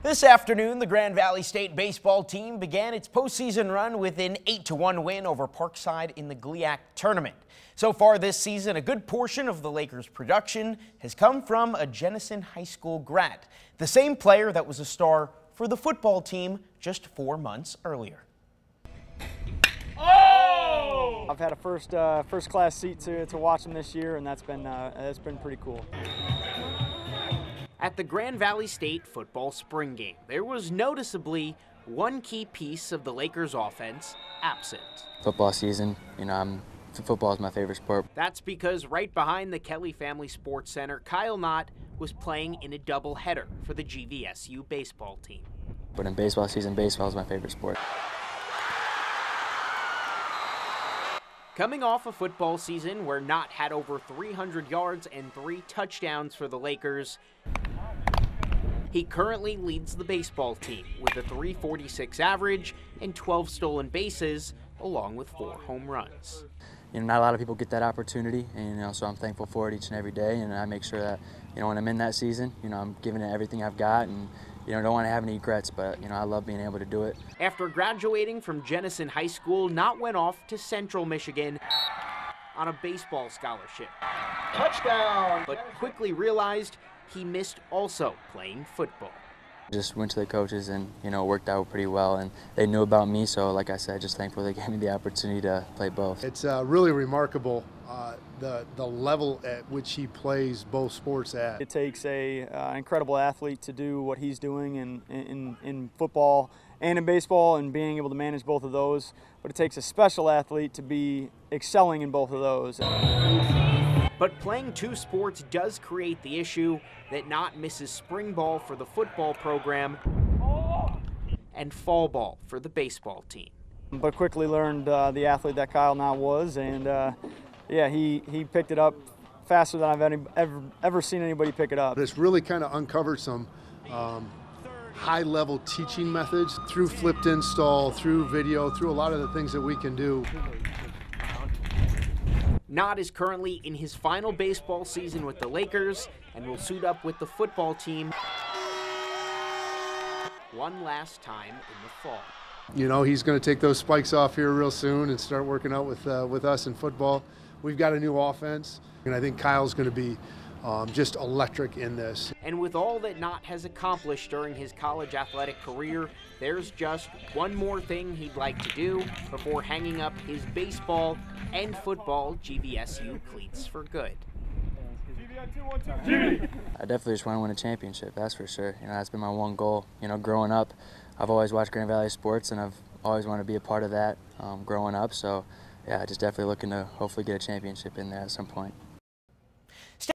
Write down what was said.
This afternoon, the Grand Valley State baseball team began its postseason run with an 8-1 win over Parkside in the GLIAC tournament. So far this season, a good portion of the Lakers' production has come from a Jenison High School grad, the same player that was a star for the football team just four months earlier. Oh! I've had a first uh, first class seat to, to watch them this year, and that's been uh, that's been pretty cool. At the Grand Valley State football spring game, there was noticeably one key piece of the Lakers offense absent. Football season, you know, I'm, football is my favorite sport. That's because right behind the Kelly Family Sports Center, Kyle Nott was playing in a doubleheader for the GVSU baseball team. But in baseball season, baseball is my favorite sport. Coming off a football season where Nott had over 300 yards and three touchdowns for the Lakers, he currently leads the baseball team with a 346 average and 12 stolen bases, along with four home runs. You know, not a lot of people get that opportunity, and you know, so I'm thankful for it each and every day. And I make sure that, you know, when I'm in that season, you know, I'm giving it everything I've got, and you know, don't want to have any regrets, but you know, I love being able to do it. After graduating from Jenison High School, Nott went off to Central Michigan on a baseball scholarship. Touchdown! But quickly realized he missed also playing football. Just went to the coaches and you know worked out pretty well, and they knew about me. So like I said, just thankful they gave me the opportunity to play both. It's uh, really remarkable uh, the the level at which he plays both sports at. It takes a uh, incredible athlete to do what he's doing in, in in football and in baseball, and being able to manage both of those. But it takes a special athlete to be excelling in both of those. But playing two sports does create the issue that Nott misses spring ball for the football program and fall ball for the baseball team. But quickly learned uh, the athlete that Kyle now was, and uh, yeah, he, he picked it up faster than I've any, ever, ever seen anybody pick it up. But it's really kind of uncovered some um, high level teaching methods through flipped install, through video, through a lot of the things that we can do. Nott is currently in his final baseball season with the Lakers and will suit up with the football team one last time in the fall. You know, he's going to take those spikes off here real soon and start working out with, uh, with us in football. We've got a new offense, and I think Kyle's going to be um, just electric in this. And with all that Nott has accomplished during his college athletic career, there's just one more thing he'd like to do before hanging up his baseball and football GVSU cleats for good. I definitely just want to win a championship, that's for sure. You know, that's been my one goal. You know, growing up, I've always watched Grand Valley sports, and I've always wanted to be a part of that um, growing up. So, yeah, just definitely looking to hopefully get a championship in there at some point.